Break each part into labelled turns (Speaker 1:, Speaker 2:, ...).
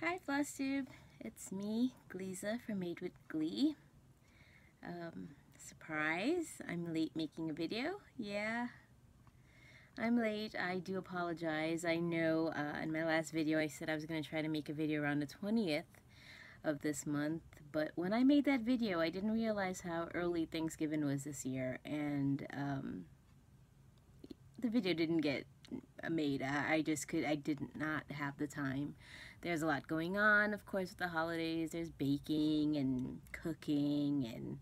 Speaker 1: Hi FlossTube, it's me, Gliza from Made with Glee. Um, surprise, I'm late making a video. Yeah, I'm late. I do apologize. I know uh, in my last video I said I was going to try to make a video around the 20th of this month, but when I made that video I didn't realize how early Thanksgiving was this year, and um, the video didn't get made. I, just could, I did not have the time. There's a lot going on, of course, with the holidays. There's baking and cooking, and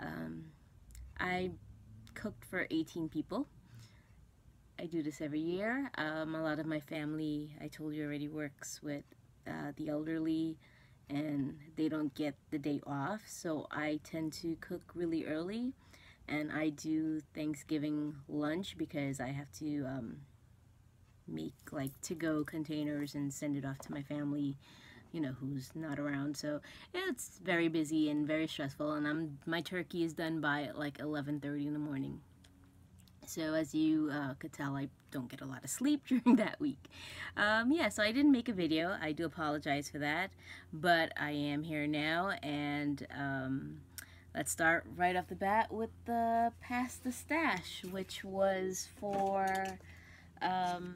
Speaker 1: um, I cooked for 18 people. I do this every year. Um, a lot of my family, I told you already, works with uh, the elderly and they don't get the day off. So I tend to cook really early and I do Thanksgiving lunch because I have to um, make like to-go containers and send it off to my family you know who's not around. So it's very busy and very stressful and I'm my turkey is done by like 11:30 in the morning. So as you uh, could tell I don't get a lot of sleep during that week. Um, yeah so I didn't make a video. I do apologize for that but I am here now and um, let's start right off the bat with the Pass the Stash which was for um,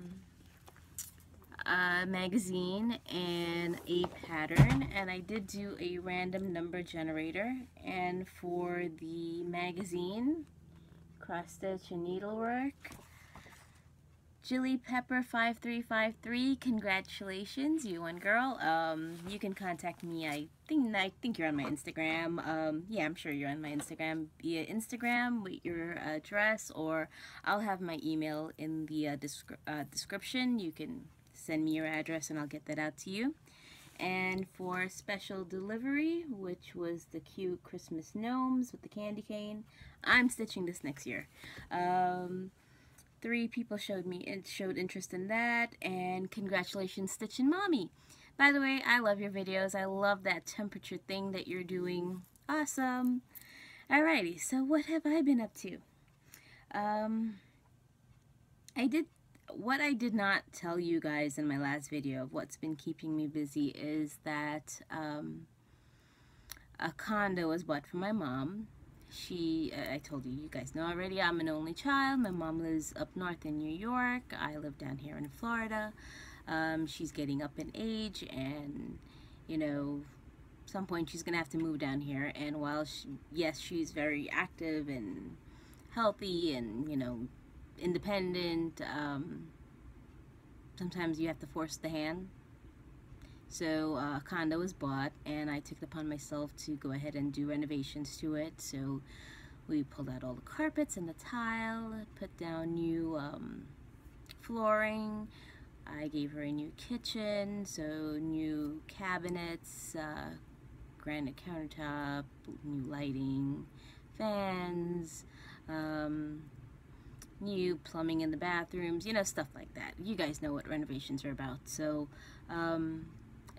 Speaker 1: a magazine and a pattern and I did do a random number generator and for the magazine cross stitch and needlework Jillipepper 5353 congratulations you one girl. Um, you can contact me. I think I think you're on my Instagram. Um, yeah I'm sure you're on my Instagram via Instagram with your address or I'll have my email in the uh, descri uh, description. You can send me your address and I'll get that out to you. And for special delivery, which was the cute Christmas gnomes with the candy cane, I'm stitching this next year. Um, three people showed me and showed interest in that, and congratulations, Stitchin Mommy. By the way, I love your videos. I love that temperature thing that you're doing. Awesome. Alrighty, so what have I been up to? Um, I did what I did not tell you guys in my last video of what's been keeping me busy is that um, a condo was bought for my mom. She, I told you, you guys know already, I'm an only child. My mom lives up north in New York. I live down here in Florida. Um, she's getting up in age and, you know, some point she's to have to move down here. And while, she, yes, she's very active and healthy and, you know, independent. Um, sometimes you have to force the hand. So uh, a condo was bought and I took it upon myself to go ahead and do renovations to it. So we pulled out all the carpets and the tile, put down new um, flooring. I gave her a new kitchen, so new cabinets, uh, granite countertop, new lighting, fans, um, new plumbing in the bathrooms, you know, stuff like that. You guys know what renovations are about. So um,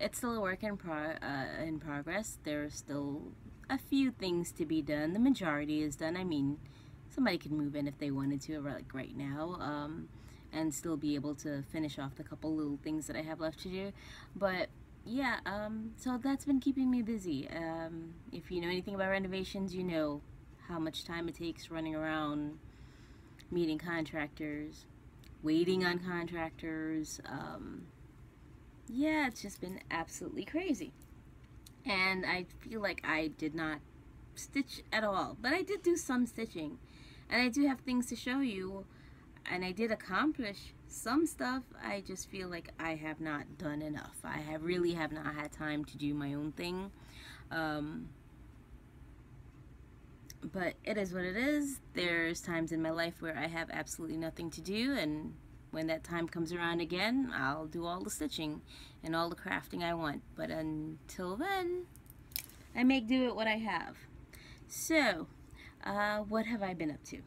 Speaker 1: it's still a work in, pro uh, in progress. There's still a few things to be done. The majority is done. I mean, somebody could move in if they wanted to, like right now, um, and still be able to finish off the couple little things that I have left to do. But yeah, um, so that's been keeping me busy. Um, if you know anything about renovations, you know how much time it takes running around meeting contractors, waiting on contractors. Um, yeah, it's just been absolutely crazy. And I feel like I did not stitch at all, but I did do some stitching. And I do have things to show you, and I did accomplish some stuff. I just feel like I have not done enough. I have really have not had time to do my own thing. Um, but it is what it is. There's times in my life where I have absolutely nothing to do and when that time comes around again, I'll do all the stitching and all the crafting I want. But until then, I make do with what I have. So, uh, what have I been up to?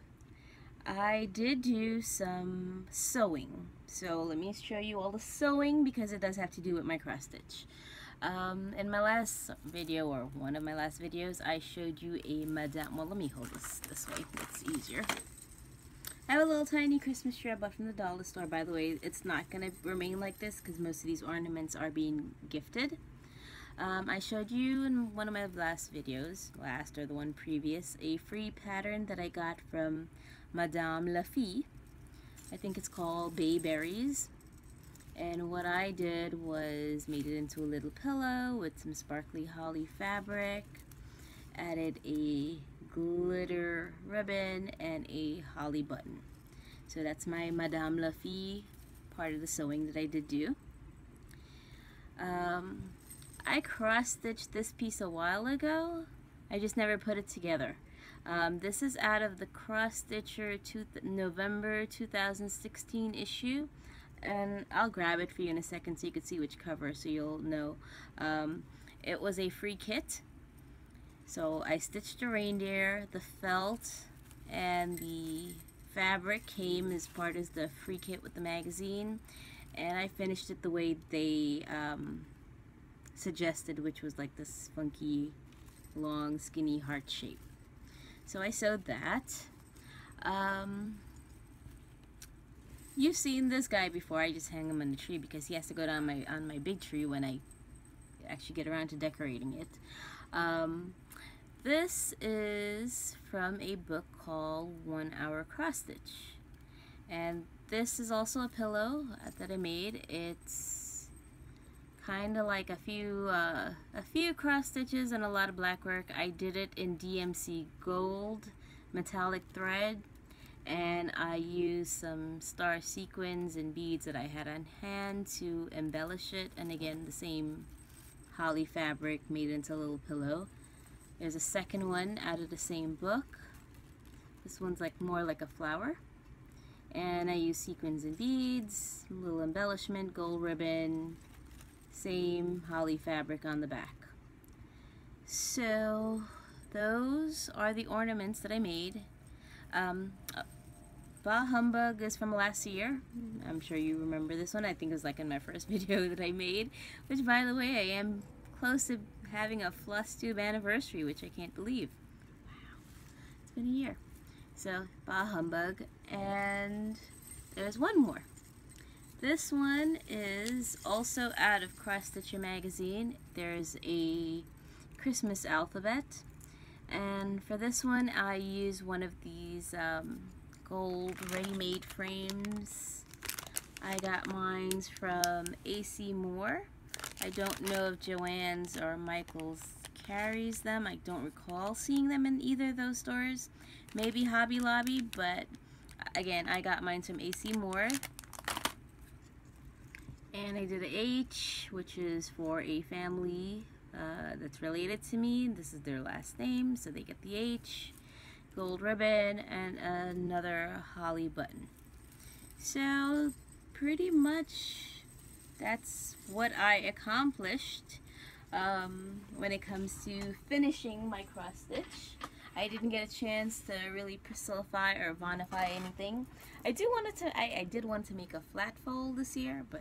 Speaker 1: I did do some sewing. So let me show you all the sewing because it does have to do with my cross stitch. Um, in my last video, or one of my last videos, I showed you a Madame, well let me hold this this way, it's easier. I have a little tiny Christmas tree I bought from the dollar store. By the way, it's not going to remain like this because most of these ornaments are being gifted. Um, I showed you in one of my last videos, last or the one previous, a free pattern that I got from Madame la Fée. I think it's called Bayberries. And what I did was made it into a little pillow with some sparkly holly fabric, added a glitter ribbon and a holly button. So that's my Madame la Fée part of the sewing that I did do. Um, I cross-stitched this piece a while ago. I just never put it together. Um, this is out of the Cross Stitcher November 2016 issue and I'll grab it for you in a second so you can see which cover so you'll know. Um, it was a free kit so I stitched the reindeer, the felt, and the fabric came as part of the free kit with the magazine. And I finished it the way they um, suggested, which was like this funky, long, skinny heart shape. So I sewed that. Um, you've seen this guy before. I just hang him on the tree because he has to go down my on my big tree when I actually get around to decorating it. Um, this is from a book called One Hour Cross Stitch. And this is also a pillow that I made. It's kind of like a few uh, a few cross stitches and a lot of black work. I did it in DMC gold metallic thread and I used some star sequins and beads that I had on hand to embellish it and again the same holly fabric made into a little pillow. There's a second one out of the same book. This one's like more like a flower. And I use sequins and beads, little embellishment, gold ribbon, same holly fabric on the back. So those are the ornaments that I made. Um, Bah Humbug is from last year. I'm sure you remember this one. I think it was like in my first video that I made. Which by the way, I am close to having a Flosstube anniversary, which I can't believe. Wow, it's been a year. So, Bah Humbug, and there's one more. This one is also out of Cross Stitcher magazine. There's a Christmas alphabet, and for this one I use one of these um, gold ready-made frames. I got mine from AC Moore I don't know if Joann's or Michael's carries them. I don't recall seeing them in either of those stores. Maybe Hobby Lobby, but again, I got mine from AC Moore. And I did an H, which is for a family uh, that's related to me. This is their last name, so they get the H. Gold ribbon and another holly button. So, pretty much that's what I accomplished um, when it comes to finishing my cross stitch. I didn't get a chance to really Priscillafy or Vonify anything. I do wanted to, I, I did want to make a flat fold this year, but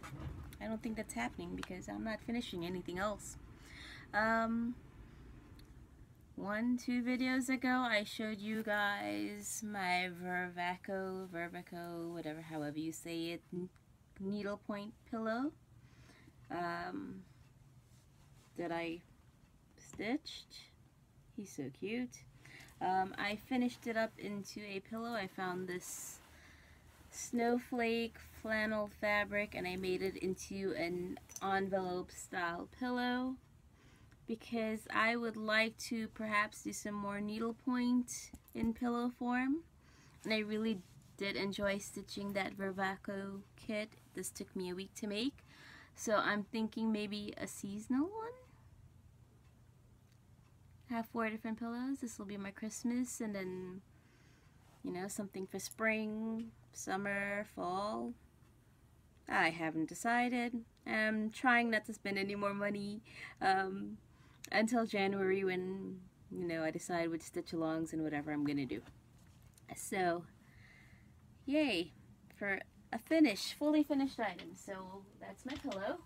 Speaker 1: I don't think that's happening because I'm not finishing anything else. Um, one, two videos ago, I showed you guys my Vervaco, Vervaco, whatever, however you say it, needlepoint pillow um, that I stitched. He's so cute. Um, I finished it up into a pillow. I found this snowflake flannel fabric and I made it into an envelope style pillow because I would like to perhaps do some more needlepoint in pillow form and I really did enjoy stitching that Vervaco kit. This took me a week to make. So I'm thinking maybe a seasonal one. Have four different pillows. This will be my Christmas and then, you know, something for spring, summer, fall. I haven't decided. I'm trying not to spend any more money um, until January when, you know, I decide which stitch-alongs and whatever I'm going to do. So, yay for a finished, fully finished item. So that's my pillow.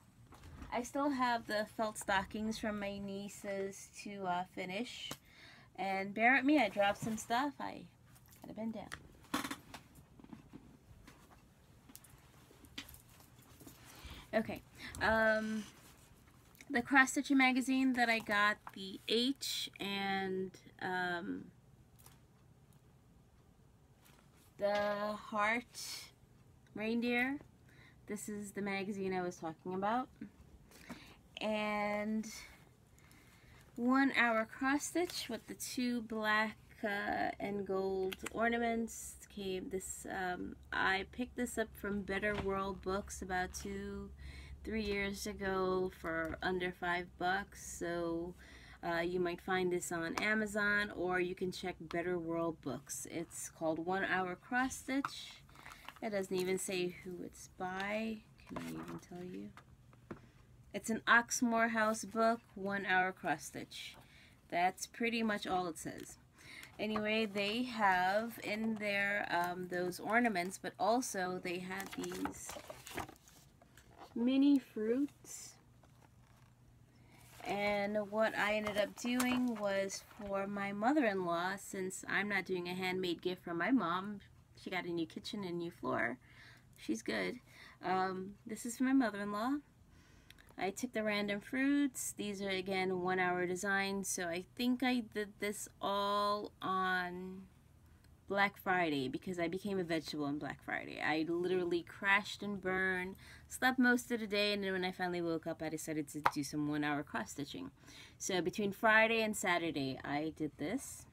Speaker 1: I still have the felt stockings from my nieces to uh, finish. And bear with me, I dropped some stuff. I gotta bend down. Okay, um, the cross stitching magazine that I got the H and um, the heart Reindeer. This is the magazine I was talking about. And one hour cross stitch with the two black uh, and gold ornaments came this um, I picked this up from Better World Books about two three years ago for under five bucks so uh, you might find this on Amazon or you can check Better World Books it's called One Hour Cross Stitch it doesn't even say who it's by. Can I even tell you? It's an Oxmoor House book One Hour Cross Stitch that's pretty much all it says. Anyway they have in there um, those ornaments but also they had these mini fruits. And what I ended up doing was for my mother-in-law since I'm not doing a handmade gift for my mom she got a new kitchen and new floor she's good um, this is for my mother-in-law I took the random fruits. These are again one hour designs. So I think I did this all on Black Friday because I became a vegetable on Black Friday. I literally crashed and burned, slept most of the day, and then when I finally woke up, I decided to do some one hour cross stitching. So between Friday and Saturday, I did this.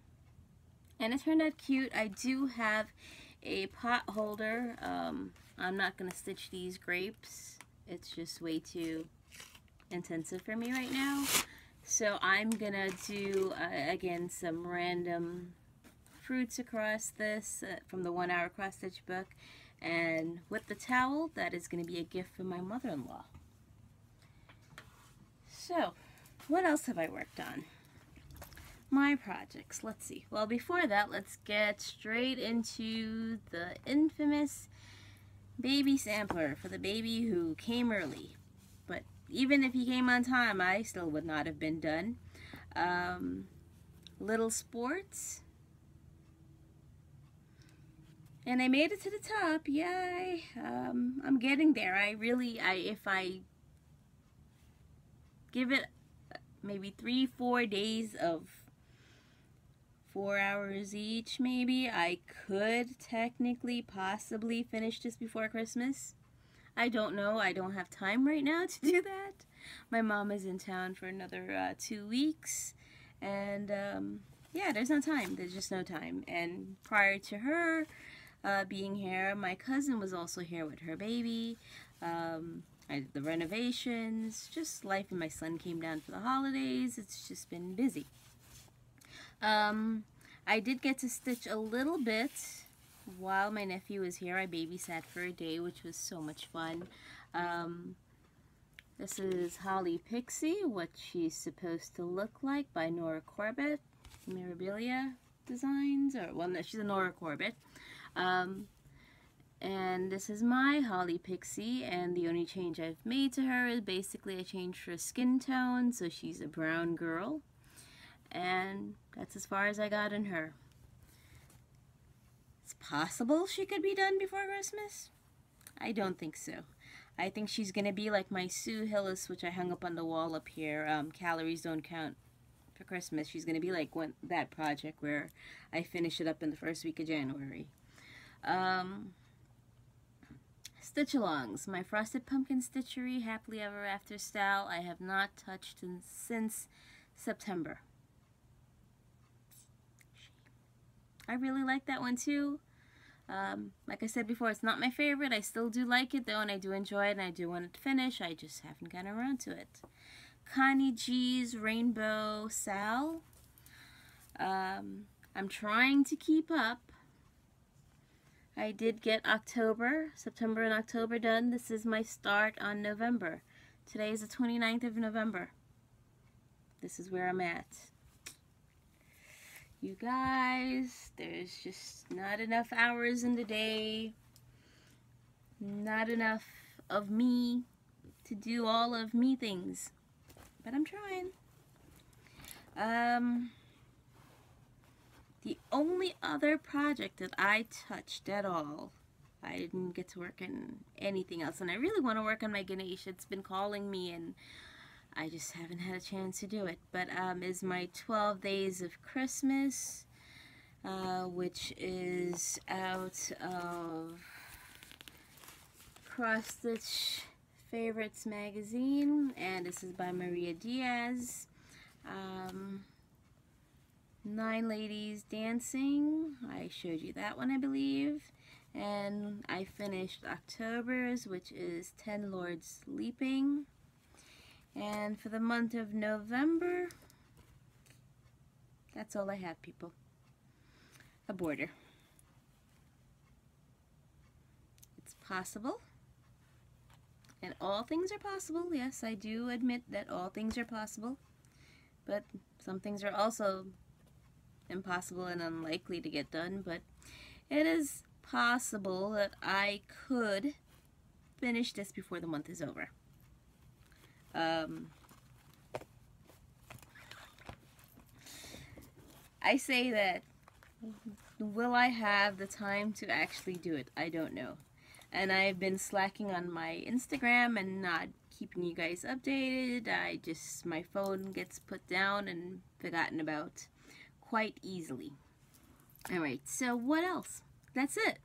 Speaker 1: And it turned out cute. I do have a pot holder. Um, I'm not going to stitch these grapes. It's just way too intensive for me right now. So I'm gonna do, uh, again, some random fruits across this uh, from the one hour cross stitch book. And with the towel, that is gonna be a gift for my mother-in-law. So, what else have I worked on? My projects, let's see. Well, before that, let's get straight into the infamous baby sampler for the baby who came early But even if he came on time, I still would not have been done. Um, little sports. And I made it to the top. Yay. Um, I'm getting there. I really, I if I give it maybe three, four days of four hours each, maybe, I could technically possibly finish this before Christmas. I don't know. I don't have time right now to do that. My mom is in town for another uh, two weeks. And um, yeah, there's no time. There's just no time. And prior to her uh, being here, my cousin was also here with her baby. Um, I did the renovations, just life and my son came down for the holidays. It's just been busy. Um, I did get to stitch a little bit while my nephew was here, I babysat for a day, which was so much fun. Um, this is Holly Pixie, what she's supposed to look like by Nora Corbett, Mirabilia Designs, or well, no, she's a Nora Corbett. Um, and this is my Holly Pixie, and the only change I've made to her is basically I changed her skin tone, so she's a brown girl. And that's as far as I got in her. It's possible she could be done before Christmas. I don't think so. I think she's going to be like my Sue Hillis, which I hung up on the wall up here, um, Calories Don't Count for Christmas. She's going to be like that project where I finish it up in the first week of January. Um, Stitch-alongs. My Frosted Pumpkin Stitchery Happily Ever After style I have not touched in, since September. I really like that one too. Um, like I said before, it's not my favorite. I still do like it though, and I do enjoy it, and I do want it to finish. I just haven't gotten around to it. Connie G's Rainbow Sal. Um, I'm trying to keep up. I did get October, September and October done. This is my start on November. Today is the 29th of November. This is where I'm at you guys, there's just not enough hours in the day, not enough of me to do all of me things, but I'm trying. Um, the only other project that I touched at all, I didn't get to work on anything else. And I really want to work on my Ganesh. It's been calling me and I just haven't had a chance to do it. But um, is my 12 Days of Christmas, uh, which is out of Cross Stitch Favorites magazine. And this is by Maria Diaz. Um, Nine Ladies Dancing. I showed you that one, I believe. And I finished October's, which is Ten Lords Leaping. And for the month of November, that's all I have, people. A border. It's possible. And all things are possible. Yes, I do admit that all things are possible. But some things are also impossible and unlikely to get done. But it is possible that I could finish this before the month is over. Um, I say that will I have the time to actually do it? I don't know. And I've been slacking on my Instagram and not keeping you guys updated. I just, my phone gets put down and forgotten about quite easily. Alright, so what else? That's it.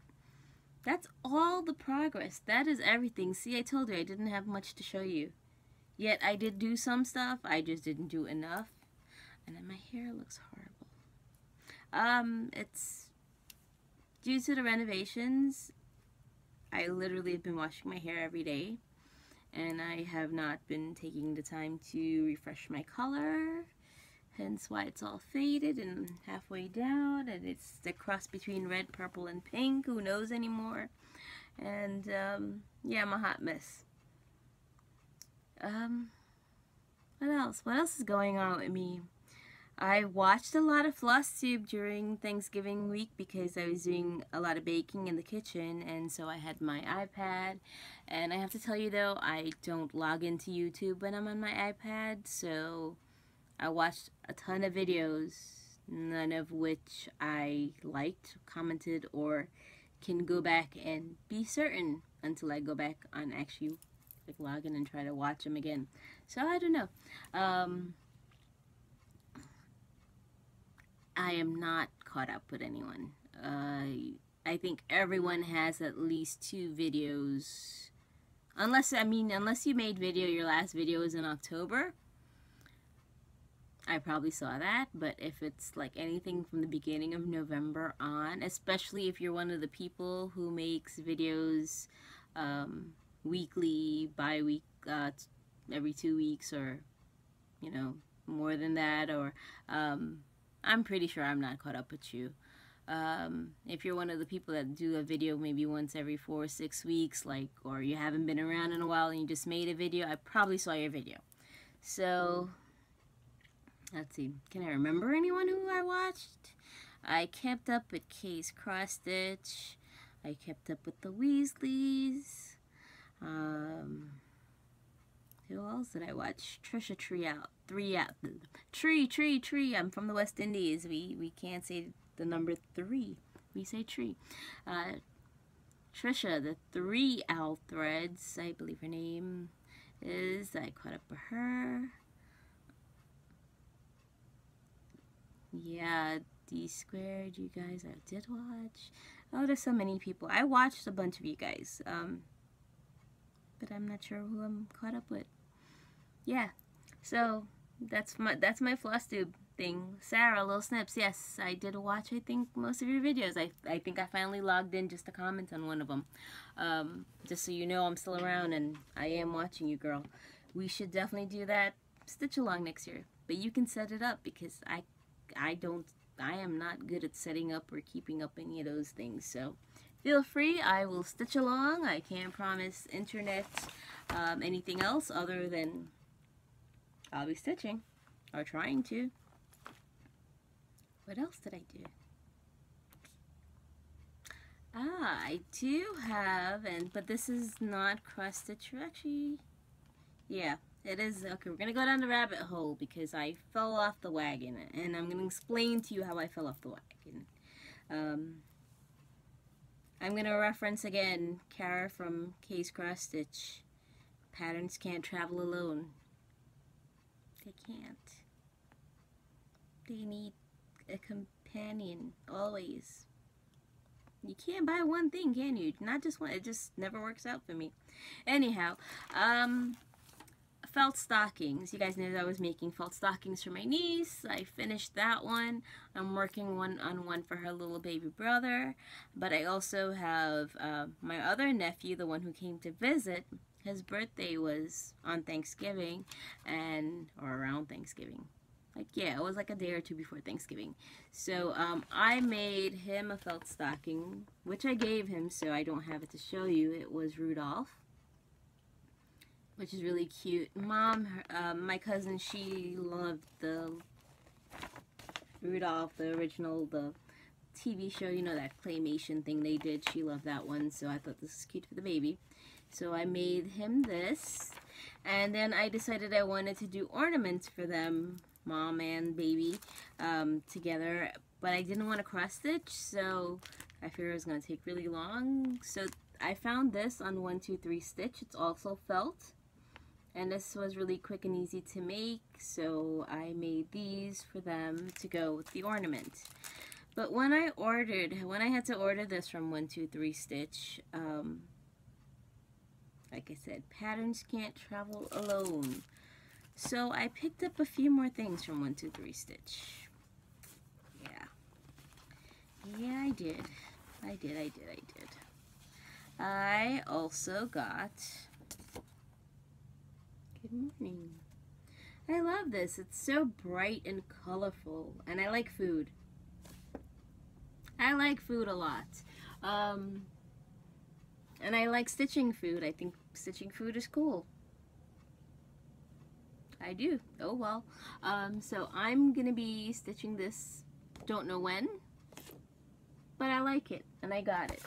Speaker 1: That's all the progress. That is everything. See, I told you I didn't have much to show you. Yet I did do some stuff. I just didn't do enough. And then my hair looks horrible. Um, it's due to the renovations. I literally have been washing my hair every day. And I have not been taking the time to refresh my color hence why it's all faded and halfway down and it's the cross between red purple and pink who knows anymore and um, yeah I'm a hot mess um what else? What else is going on with me? I watched a lot of Flosstube during Thanksgiving week because I was doing a lot of baking in the kitchen and so I had my iPad. And I have to tell you though I don't log into YouTube when I'm on my iPad so I watched a ton of videos, none of which I liked, commented, or can go back and be certain until I go back on actually like log in and try to watch them again. So I don't know. Um, I am not caught up with anyone. Uh, I think everyone has at least two videos. Unless, I mean, unless you made video, your last video was in October. I probably saw that, but if it's like anything from the beginning of November on, especially if you're one of the people who makes videos um, weekly, bi-week, uh, every two weeks, or, you know, more than that, or um, I'm pretty sure I'm not caught up with you. Um, if you're one of the people that do a video maybe once every four or six weeks, like, or you haven't been around in a while and you just made a video, I probably saw your video. So, Let's see. Can I remember anyone who I watched? I kept up with Case Cross Stitch. I kept up with the Weasleys. Um, who did I watch? Trisha Tree out. Three out. Tree, tree, tree. I'm from the West Indies. We we can't say the number three. We say tree. Uh, Trisha, the three owl threads. I believe her name is. I caught up with her. yeah, D squared, you guys I did watch. Oh, there's so many people. I watched a bunch of you guys. Um, but I'm not sure who I'm caught up with. Yeah, so that's my that's my Flosstube thing. Sarah, Little Snips, yes, I did watch, I think, most of your videos. I, I think I finally logged in just to comment on one of them. Um, just so you know I'm still around and I am watching you, girl. We should definitely do that stitch along next year. But you can set it up because I I don't, I am not good at setting up or keeping up any of those things. So feel free. I will stitch along. I can't promise internet um, anything else other than I'll be stitching or trying to. What else did I do? Ah, I do have, and but this is not cross stitch. Actually, yeah, it is, okay, we're to go down the rabbit hole because I fell off the wagon. And I'm to explain to you how I fell off the wagon. Um, I'm to reference again Kara from Case Cross Stitch. Patterns can't travel alone. They can't. They need a companion, always. You can't buy one thing, can you? Not just one. It just never works out for me. Anyhow, um, felt stockings. You guys know that I was making felt stockings for my niece. I finished that one. I'm working one on one for her little baby brother. But I also have uh, my other nephew, the one who came to visit. His birthday was on Thanksgiving and or around Thanksgiving. Like yeah, it was like a day or two before Thanksgiving. So um, I made him a felt stocking, which I gave him so I don't have it to show you. It was Rudolph which is really cute. Mom, uh, my cousin, she loved the Rudolph, the original, the TV show, you know, that claymation thing they did. She loved that one, so I thought this is cute for the baby. So I made him this, and then I decided I wanted to do ornaments for them, mom and baby, um, together, but I didn't want to cross stitch, so I figured it was going to take really long. So I found this on 123 Stitch. It's also felt and this was really quick and easy to make so I made these for them to go with the ornament but when I ordered when I had to order this from 123 Stitch um, like I said patterns can't travel alone so I picked up a few more things from 123 Stitch yeah yeah I did I did I did I did I also got Good morning. I love this. It's so bright and colorful. And I like food. I like food a lot. Um, and I like stitching food. I think stitching food is cool. I do. Oh well. Um, so I'm going to be stitching this, don't know when, but I like it and I got it.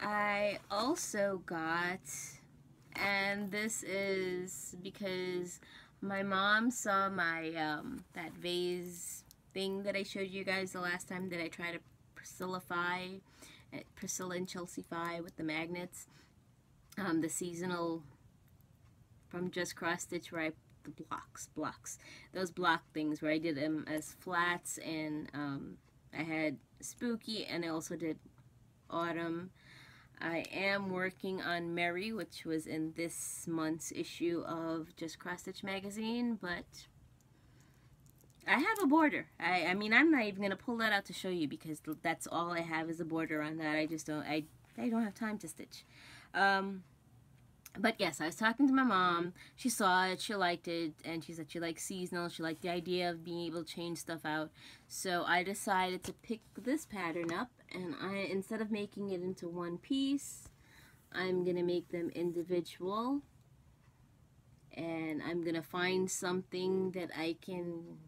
Speaker 1: I also got and this is because my mom saw my um, that vase thing that I showed you guys the last time that I tried to Priscillify, eh, Priscilla and Chelsea-fy with the magnets, um, the seasonal from Just Cross Stitch where I the blocks, blocks, those block things where I did them as flats and um, I had spooky and I also did autumn I am working on Mary, which was in this month's issue of Just Cross Stitch magazine, but I have a border. I, I mean, I'm not even going to pull that out to show you because that's all I have is a border on that. I just don't, I, I don't have time to stitch. Um, but yes, I was talking to my mom. She saw it, she liked it, and she said she likes seasonal. She liked the idea of being able to change stuff out. So I decided to pick this pattern up, and I instead of making it into one piece, I'm gonna make them individual. And I'm gonna find something that I can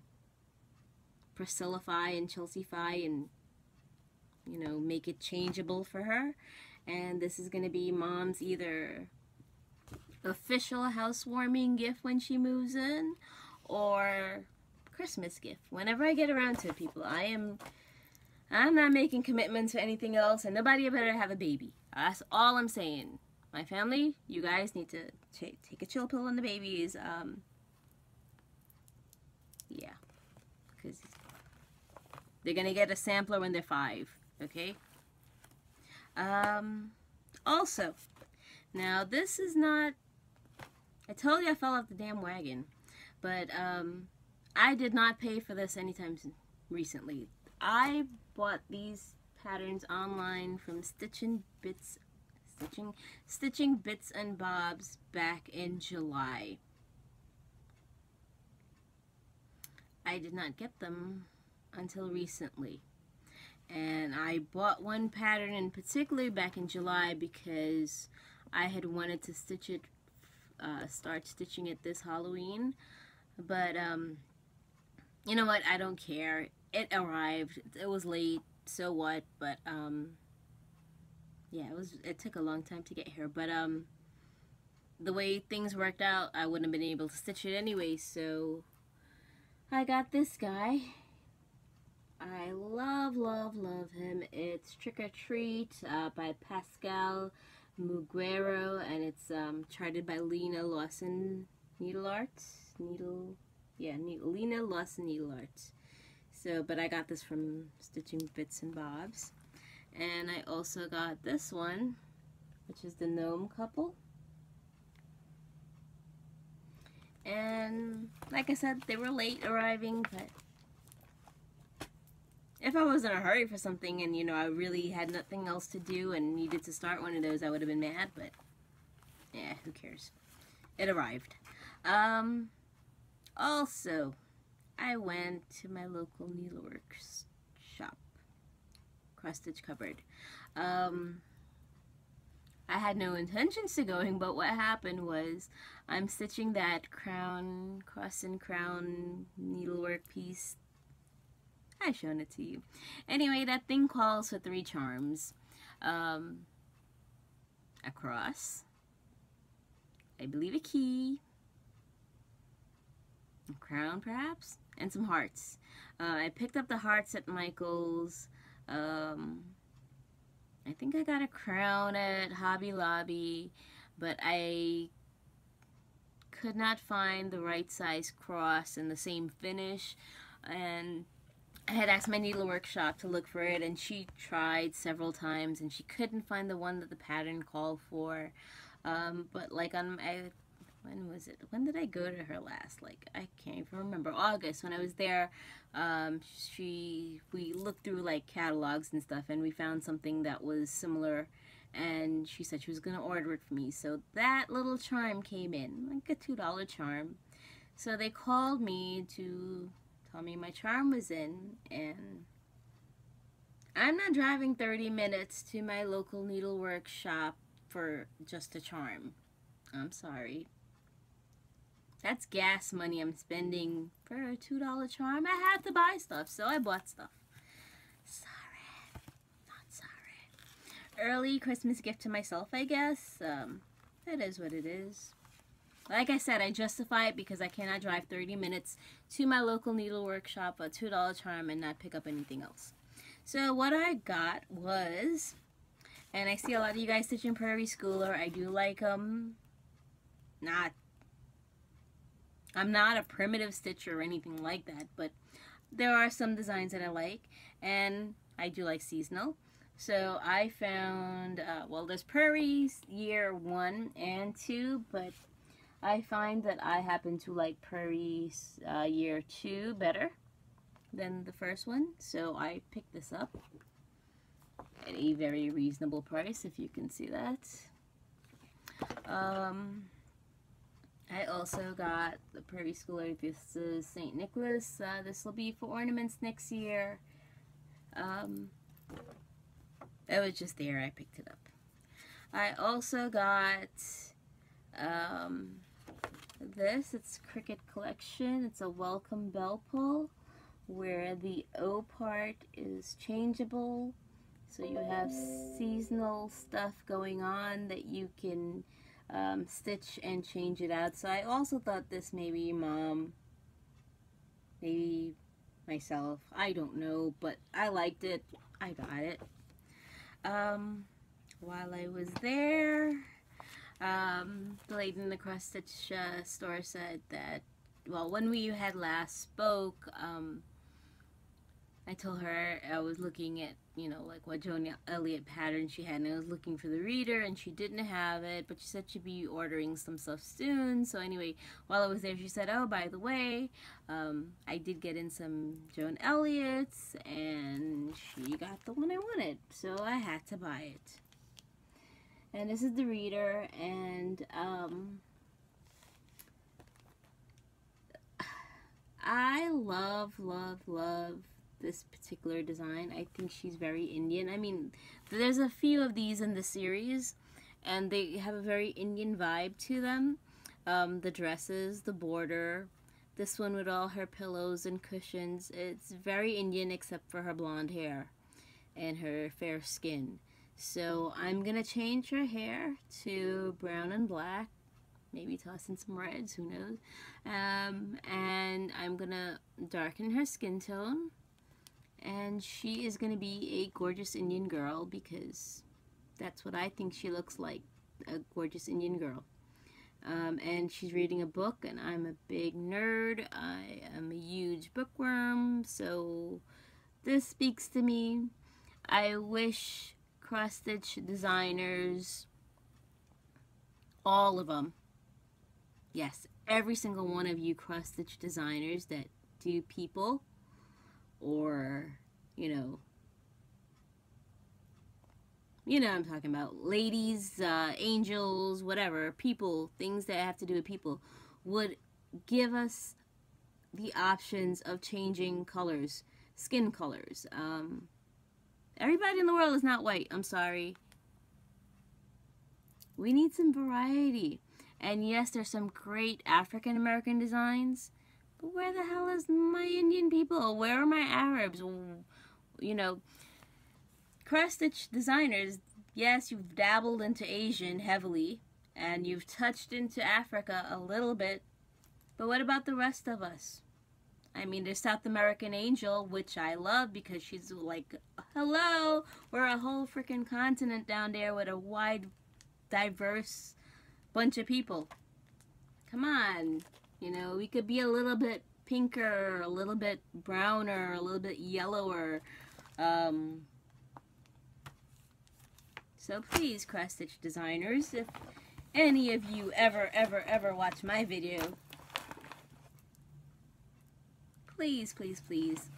Speaker 1: Priscillify and Chelsea-fy and you know make it changeable for her. And this is gonna be mom's either official housewarming gift when she moves in or Christmas gift. Whenever I get around to it, people, I am I'm not making commitments to anything else and nobody better have a baby. That's all I'm saying. My family, you guys need to take a chill pill on the babies. Um, yeah, because they're gonna get a sampler when they're five. Okay. Um, also, now this is not I told you I fell off the damn wagon. But um, I did not pay for this anytime recently. I bought these patterns online from Stitching Bits Stitching Stitching Bits and Bobs back in July. I did not get them until recently. And I bought one pattern in particular back in July because I had wanted to stitch it uh, start stitching it this Halloween. But, um, you know what? I don't care. It arrived. It was late. So what? But, um, yeah, it was, it took a long time to get here. But, um, the way things worked out, I wouldn't have been able to stitch it anyway. So, I got this guy. I love, love, love him. It's Trick or Treat uh, by Pascal Muguero, and it's um, charted by Lena Lawson Needle Arts. Needle, yeah, ne Lena Lawson Needle Arts. So, but I got this from Stitching Bits and Bobs. And I also got this one, which is the Gnome Couple. And like I said, they were late arriving, but if I was in a hurry for something and, you know, I really had nothing else to do and needed to start one of those, I would have been mad, but yeah, who cares. It arrived. Um, also, I went to my local needleworks shop, cross stitch cupboard. Um, I had no intentions to going, but what happened was I'm stitching that crown, cross and crown needlework piece. I've shown it to you. Anyway, that thing calls for three charms. Um, a cross, I believe a key, a crown perhaps, and some hearts. Uh, I picked up the hearts at Michael's. Um, I think I got a crown at Hobby Lobby, but I could not find the right size cross and the same finish. And I had asked my needlework shop to look for it, and she tried several times, and she couldn't find the one that the pattern called for. Um, but like on my when was it? When did I go to her last? Like I can't even remember. August when I was there. Um, she we looked through like catalogs and stuff, and we found something that was similar. And she said she was gonna order it for me. So that little charm came in, like a two dollar charm. So they called me to tell mean, my charm was in, and I'm not driving 30 minutes to my local needlework shop for just a charm. I'm sorry. That's gas money I'm spending for a $2 charm. I have to buy stuff, so I bought stuff. Sorry. Not sorry. Early Christmas gift to myself, I guess. Um, it is what it is. Like I said, I justify it because I cannot drive 30 minutes to my local needlework shop, a $2 charm, and not pick up anything else. So what I got was, and I see a lot of you guys stitching Prairie Schooler. I do like them. Not I'm not a primitive stitcher or anything like that, but there are some designs that I like, and I do like seasonal. So I found, uh, well, there's Prairie's year one and two, but I find that I happen to like Prairie's uh, year two better than the first one. So I picked this up at a very reasonable price, if you can see that. Um, I also got the Prairie Schooler. This is St. Nicholas. Uh, this will be for ornaments next year. Um, it was just there. I picked it up. I also got um, this. It's Cricket Collection. It's a welcome bell pull where the O part is changeable. So you have seasonal stuff going on that you can um, stitch and change it out. So I also thought this maybe mom, maybe myself, I don't know, but I liked it. I got it. Um, while I was there, um, the lady in the cross stitch uh, store said that, well, when we had last spoke, um, I told her I was looking at, you know, like what Joan Elliott pattern she had, and I was looking for the reader, and she didn't have it, but she said she'd be ordering some stuff soon. So anyway, while I was there, she said, oh, by the way, um, I did get in some Joan Elliott's, and she got the one I wanted, so I had to buy it. And this is the reader, and um, I love, love, love this particular design. I think she's very Indian. I mean, there's a few of these in the series, and they have a very Indian vibe to them. Um, the dresses, the border, this one with all her pillows and cushions. It's very Indian except for her blonde hair and her fair skin. So I'm going to change her hair to brown and black. Maybe toss in some reds, who knows. Um, and I'm going to darken her skin tone and she is going to be a gorgeous Indian girl because that's what I think she looks like a gorgeous Indian girl. Um, and she's reading a book, and I'm a big nerd. I am a huge bookworm, so this speaks to me. I wish cross stitch designers, all of them, yes, every single one of you cross stitch designers that do people or, you know, you know I'm talking about. Ladies, uh, angels, whatever, people, things that have to do with people, would give us the options of changing colors, skin colors. Um, everybody in the world is not white. I'm sorry. We need some variety. And yes, there's some great African American designs. But where the hell is my Indian people? Where are my Arabs? You know, cross stitch designers, yes, you've dabbled into Asian heavily, and you've touched into Africa a little bit, but what about the rest of us? I mean, there's South American Angel, which I love because she's like, hello, we're a whole freaking continent down there with a wide, diverse bunch of people. Come on, you know, we could be a little bit pinker, a little bit browner, a little bit yellower. Um, so please, cross stitch designers, if any of you ever, ever, ever watch my video, please, please, please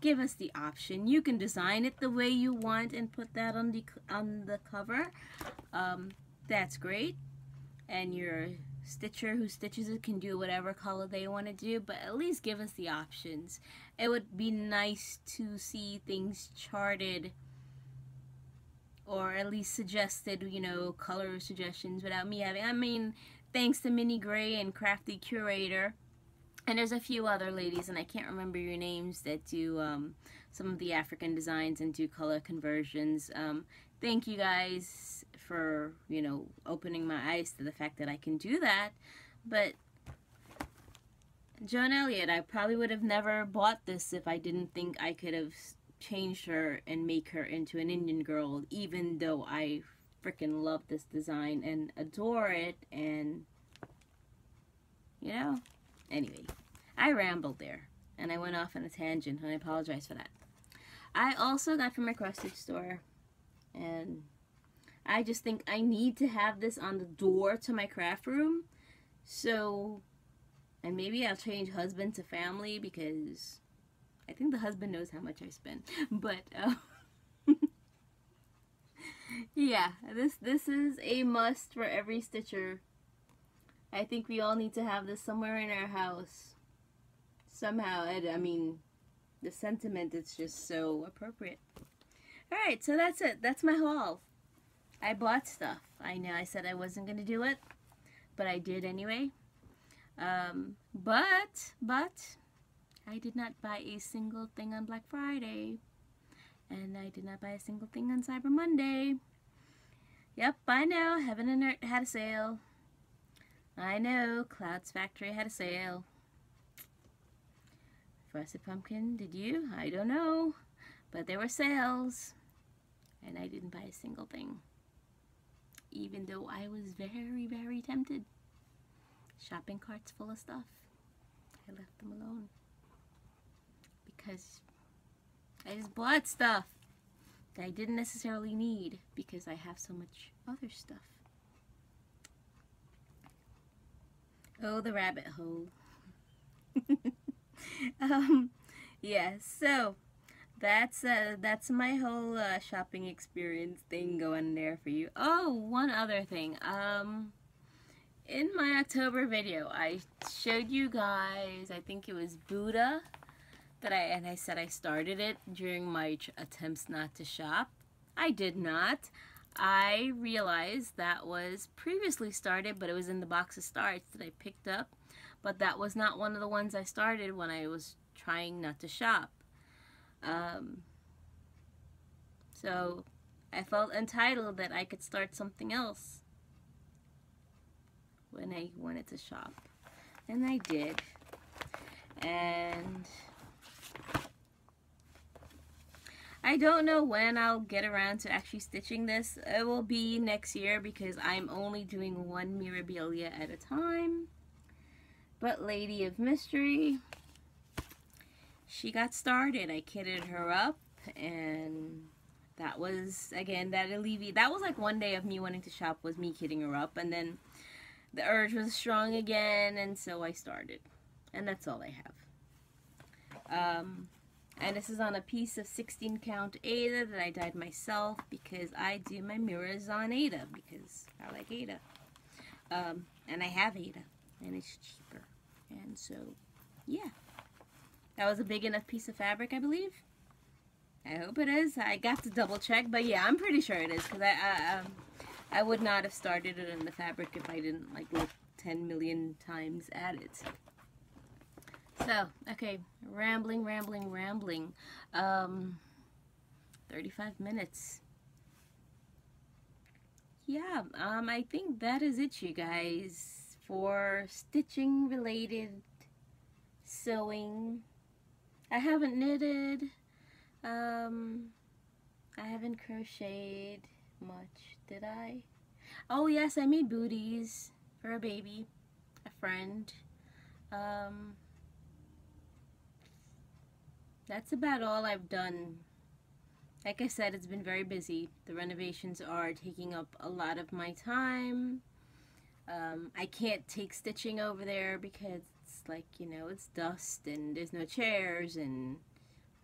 Speaker 1: give us the option. You can design it the way you want and put that on the on the cover. Um, that's great. And your stitcher who stitches it can do whatever color they want to do, but at least give us the options. It would be nice to see things charted or at least suggested, you know, color suggestions without me having. I mean, thanks to Minnie Gray and Crafty Curator. And there's a few other ladies, and I can't remember your names, that do um, some of the African designs and do color conversions. Um, thank you guys for, you know, opening my eyes to the fact that I can do that. But Joan Elliott, I probably would have never bought this if I didn't think I could have changed her and make her into an Indian girl, even though I freaking love this design and adore it. And, you know, anyway, I rambled there and I went off on a tangent and I apologize for that. I also got from my cross stitch store and I just think I need to have this on the door to my craft room. So, and maybe I'll change husband to family because I think the husband knows how much I spend. But uh, yeah, this this is a must for every stitcher. I think we all need to have this somewhere in our house. Somehow, I, I mean, the sentiment is just so appropriate. Alright, so that's it. That's my haul. I bought stuff. I know I said I wasn't going to do it, but I did anyway. Um, but, but, I did not buy a single thing on Black Friday. And I did not buy a single thing on Cyber Monday. Yep, I know. Heaven and Earth had a sale. I know. Clouds Factory had a sale. Frosted Pumpkin, did you? I don't know. But there were sales. And I didn't buy a single thing. Even though I was very, very tempted. Shopping carts full of stuff. I left them alone because I just bought stuff that I didn't necessarily need because I have so much other stuff. Oh, the rabbit hole. um, yeah, so that's uh, that's my whole uh, shopping experience thing going there for you. Oh, one other thing. Um, in my October video, I showed you guys, I think it was Buddha that I and I said I started it during my attempts not to shop. I did not. I realized that was previously started, but it was in the box of starts that I picked up. But that was not one of the ones I started when I was trying not to shop. Um, so I felt entitled that I could start something else when I wanted to shop. And I did. And I don't know when I'll get around to actually stitching this. It will be next year because I'm only doing one Mirabilia at a time. But Lady of Mystery, she got started. I kitted her up and that was, again, that alleviated, that was like one day of me wanting to shop was me kitting her up and then the urge was strong again and so I started. And that's all I have. Um, and this is on a piece of 16 count Aida that I dyed myself because I do my mirrors on Aida because I like Aida. Um, and I have Aida and it's cheaper. And so, yeah. That was a big enough piece of fabric, I believe. I hope it is. I got to double check, but yeah, I'm pretty sure it is because I, I, um, I would not have started it in the fabric if I didn't like look 10 million times at it. So, okay, rambling, rambling, rambling. Um, 35 minutes. Yeah, um, I think that is it, you guys, for stitching related sewing. I haven't knitted. Um, I haven't crocheted much, did I? Oh, yes, I made booties for a baby, a friend. Um, that's about all I've done. Like I said, it's been very busy. The renovations are taking up a lot of my time. Um, I can't take stitching over there because it's like, you know, it's dust and there's no chairs and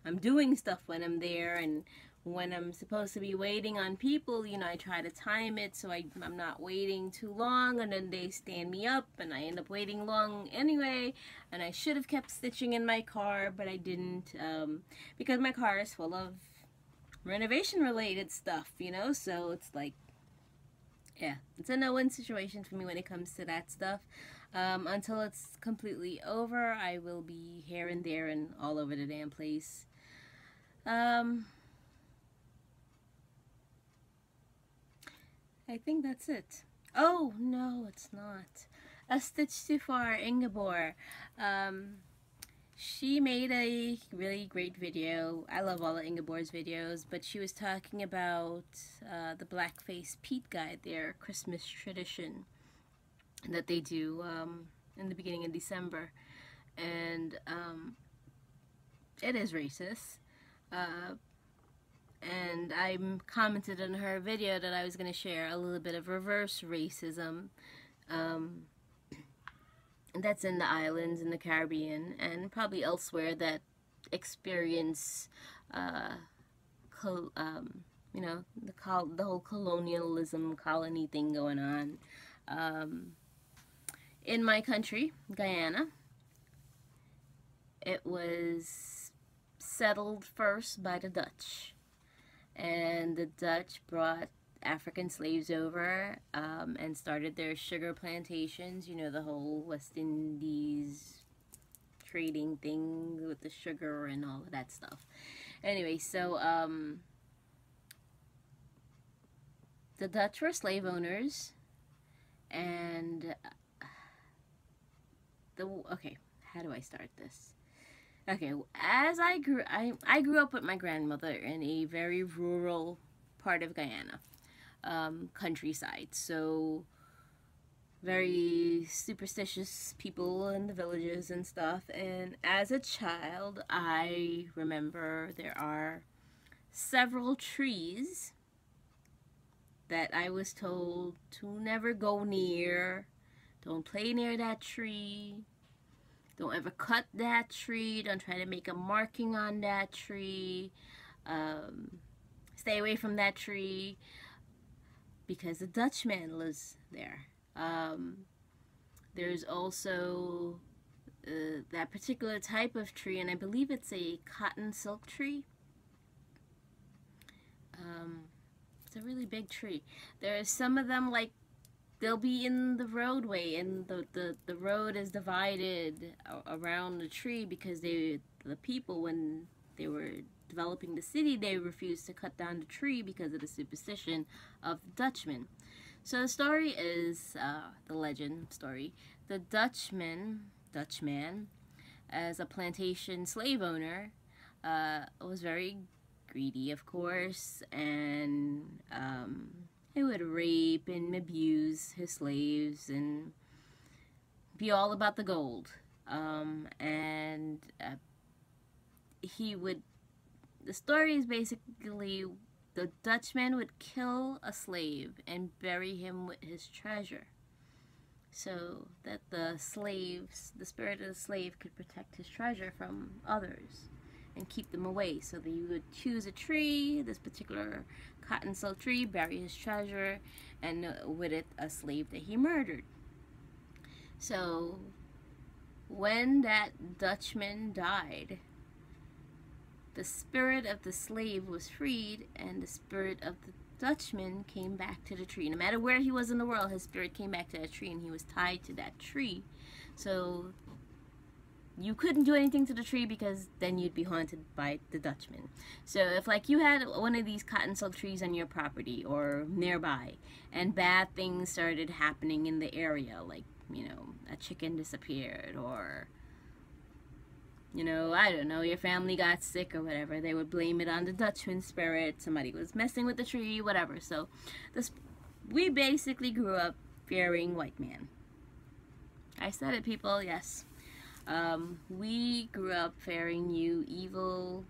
Speaker 1: I'm doing stuff when I'm there and when I'm supposed to be waiting on people, you know, I try to time it so I, I'm not waiting too long and then they stand me up and I end up waiting long anyway and I should have kept stitching in my car but I didn't um, because my car is full of renovation related stuff, you know, so it's like, yeah, it's a no-win situation for me when it comes to that stuff. Um, until it's completely over, I will be here and there and all over the damn place. Um, I think that's it. Oh, no, it's not. A Stitch Too Far, Ingeborg. Um, she made a really great video. I love all of Ingeborg's videos, but she was talking about uh, the Blackface Pete guy, their Christmas tradition that they do um, in the beginning of December. And um, it is racist. Uh, and I commented in her video that I was going to share a little bit of reverse racism um, that's in the islands in the Caribbean and probably elsewhere that experience uh, um, you know the the whole colonialism colony thing going on um, in my country Guyana. It was settled first by the Dutch and the Dutch brought African slaves over um, and started their sugar plantations. You know, the whole West Indies trading thing with the sugar and all of that stuff. Anyway, so um, the Dutch were slave owners, and uh, the okay, how do I start this? Okay, as I grew, I, I grew up with my grandmother in a very rural part of Guyana, um, countryside. So, very superstitious people in the villages and stuff. And as a child, I remember there are several trees that I was told to never go near. Don't play near that tree don't ever cut that tree. Don't try to make a marking on that tree. Um, stay away from that tree because the Dutchman lives there. Um, there's also uh, that particular type of tree, and I believe it's a cotton silk tree. Um, it's a really big tree. There's some of them like they'll be in the roadway and the, the, the road is divided around the tree because they the people when they were developing the city they refused to cut down the tree because of the superstition of the Dutchman. So the story is uh, the legend story. The Dutchman, Dutchman, as a plantation slave owner, uh, was very greedy, of course, and um, he would rape and abuse his slaves and be all about the gold. Um, and uh, he would. The story is basically the Dutchman would kill a slave and bury him with his treasure so that the slaves, the spirit of the slave, could protect his treasure from others and keep them away. So that you would choose a tree, this particular cotton silk tree, bury his treasure, and uh, with it a slave that he murdered. So when that Dutchman died, the spirit of the slave was freed, and the spirit of the Dutchman came back to the tree. No matter where he was in the world, his spirit came back to that tree, and he was tied to that tree. So you couldn't do anything to the tree because then you'd be haunted by the Dutchman. So if like you had one of these cotton silk trees on your property or nearby and bad things started happening in the area like, you know, a chicken disappeared or you know, I don't know, your family got sick or whatever, they would blame it on the Dutchman spirit, somebody was messing with the tree, whatever. So this we basically grew up fearing white man. I said it people, yes. Um, we grew up fearing you evil,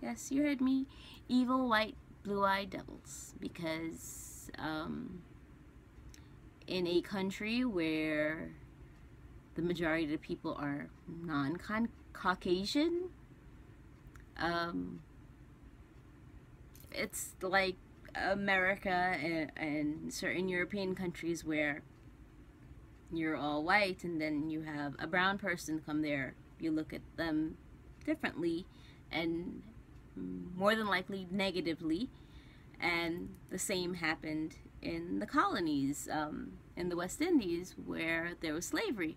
Speaker 1: yes, you heard me, evil white blue-eyed devils. Because um, in a country where the majority of the people are non-Caucasian, um, it's like America and, and certain European countries where you're all white and then you have a brown person come there, you look at them differently and more than likely negatively. And the same happened in the colonies um, in the West Indies where there was slavery.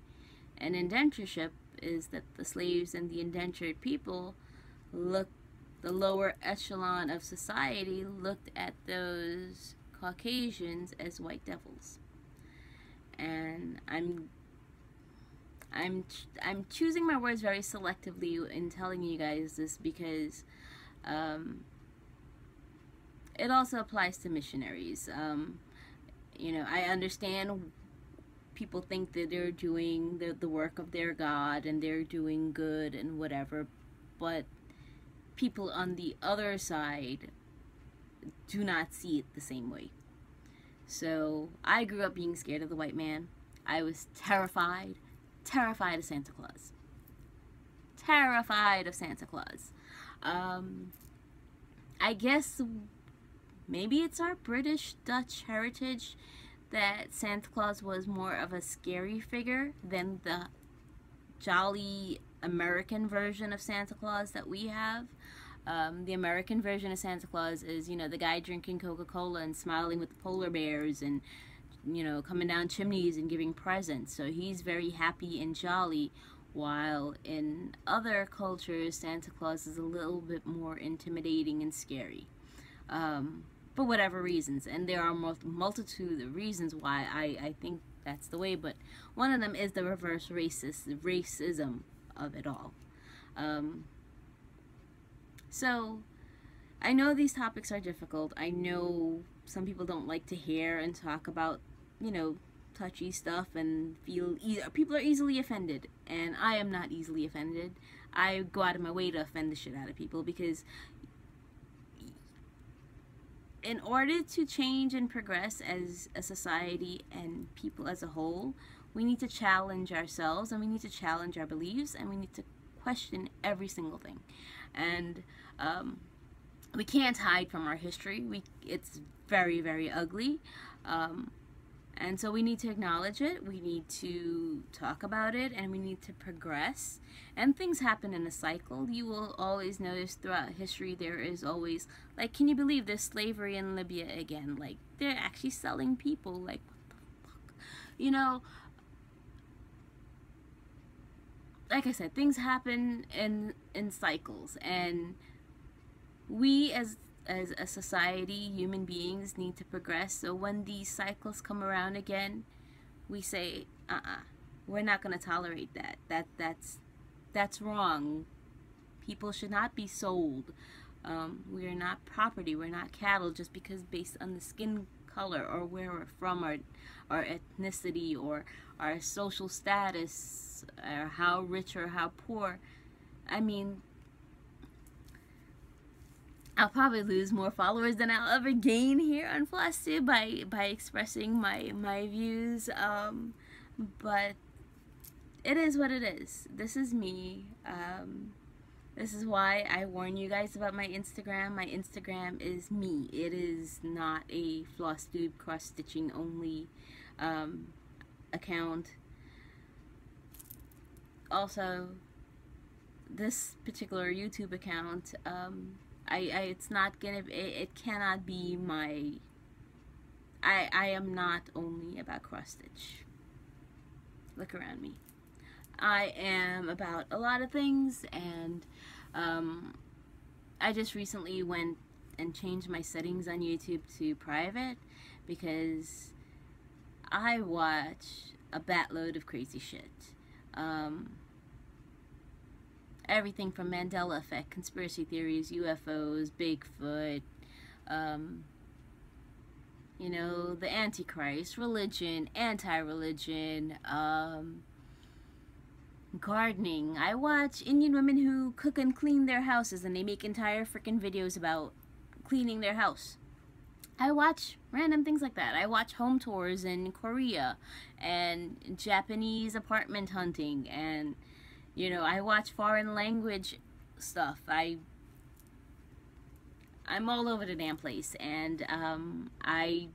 Speaker 1: And indentureship is that the slaves and the indentured people looked, the lower echelon of society looked at those Caucasians as white devils and I'm I'm I'm choosing my words very selectively in telling you guys this because um, it also applies to missionaries. Um, you know, I understand people think that they're doing the, the work of their God and they're doing good and whatever, but people on the other side do not see it the same way. So I grew up being scared of the white man. I was terrified, terrified of Santa Claus. Terrified of Santa Claus. Um, I guess maybe it's our British Dutch heritage that Santa Claus was more of a scary figure than the jolly American version of Santa Claus that we have. Um, the American version of Santa Claus is, you know, the guy drinking Coca-Cola and smiling with the polar bears and, you know, coming down chimneys and giving presents. So he's very happy and jolly. While in other cultures, Santa Claus is a little bit more intimidating and scary. Um, for whatever reasons. And there are a multitude of reasons why I, I think that's the way. But one of them is the reverse racist, racism of it all. Um, so, I know these topics are difficult. I know some people don't like to hear and talk about, you know, touchy stuff and feel e people are easily offended, and I am not easily offended. I go out of my way to offend the shit out of people because in order to change and progress as a society and people as a whole, we need to challenge ourselves and we need to challenge our beliefs and we need to question every single thing and um, we can't hide from our history. We it's very very ugly, um, and so we need to acknowledge it. We need to talk about it, and we need to progress. And things happen in a cycle. You will always notice throughout history there is always like, can you believe there's slavery in Libya again? Like they're actually selling people. Like what the fuck, you know like I said, things happen in in cycles, and we as as a society, human beings need to progress. So when these cycles come around again, we say, "Uh-uh, we're not going to tolerate that. That that's that's wrong. People should not be sold Um, we are not property. We're not cattle just because based on the skin color or where we're from, our, our ethnicity or our social status, or how rich or how poor. I mean, I'll probably lose more followers than I'll ever gain here on FlossTube by by expressing my my views. Um, but it is what it is. This is me. Um, this is why I warn you guys about my Instagram. My Instagram is me. It is not a FlossTube cross stitching only um, account. Also, this particular YouTube account, um, I, I, it's not gonna, it, it cannot be my, I, I am not only about cross stitch. Look around me. I am about a lot of things and um, I just recently went and changed my settings on YouTube to private because I watch a batload of crazy shit. Um, everything from Mandela effect, conspiracy theories, UFOs, Bigfoot, um, you know, the Antichrist, religion, anti-religion, um, gardening. I watch Indian women who cook and clean their houses and they make entire freaking videos about cleaning their house. I watch random things like that. I watch home tours in Korea and Japanese apartment hunting and you know, I watch foreign language stuff. I I'm all over the damn place and um, I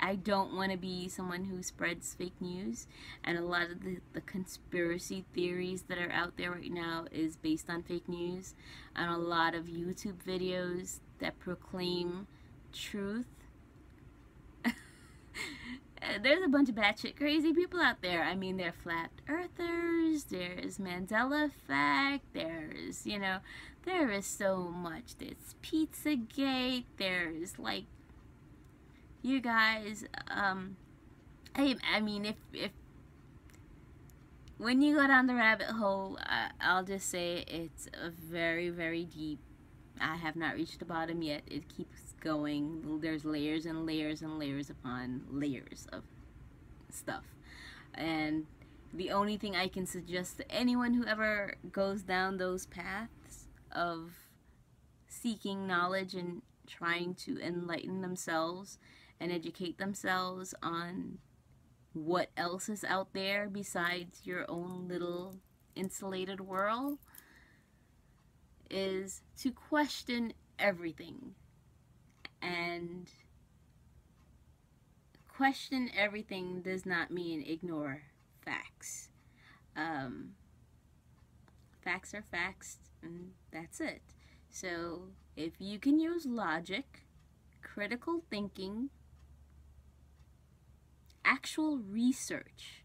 Speaker 1: I don't want to be someone who spreads fake news and a lot of the, the conspiracy theories that are out there right now is based on fake news and a lot of YouTube videos that proclaim truth there's a bunch of batshit crazy people out there. I mean, they're flat earthers, there's Mandela effect, there's, you know, there is so much. There's Pizzagate, there's like you guys, um, I, I mean, if, if, when you go down the rabbit hole, I, I'll just say it's a very, very deep. I have not reached the bottom yet. It keeps going. There's layers and layers and layers upon layers of stuff. And the only thing I can suggest to anyone who ever goes down those paths of seeking knowledge and trying to enlighten themselves and educate themselves on what else is out there besides your own little insulated world is to question everything and question everything does not mean ignore facts. Um, facts are facts and that's it. So if you can use logic critical thinking actual research.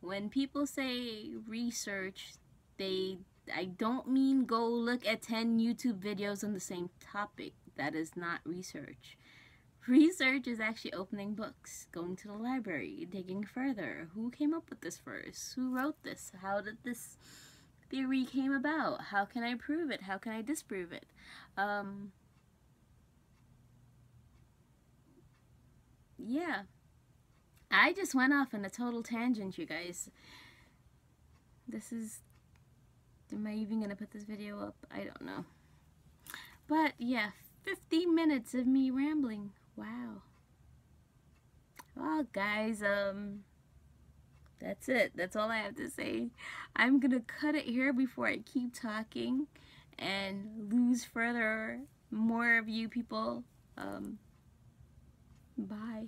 Speaker 1: When people say research, they I don't mean go look at 10 YouTube videos on the same topic. That is not research. Research is actually opening books, going to the library, digging further. Who came up with this first? Who wrote this? How did this theory came about? How can I prove it? How can I disprove it? Um, yeah, I just went off on a total tangent, you guys. This is... Am I even going to put this video up? I don't know. But, yeah, 50 minutes of me rambling. Wow. Well, guys, um... That's it. That's all I have to say. I'm going to cut it here before I keep talking and lose further more of you people. Um, bye.